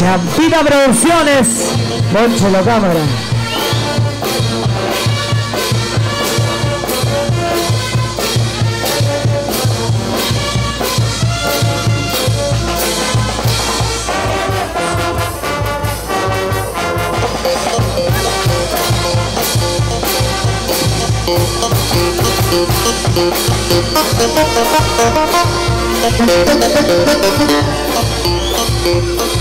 Champita Producciones. Poncho la cámara.